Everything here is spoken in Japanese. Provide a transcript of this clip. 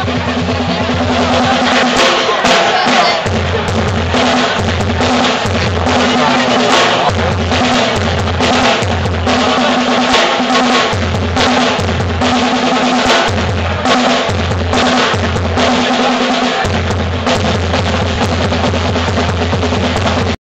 ハハハハ!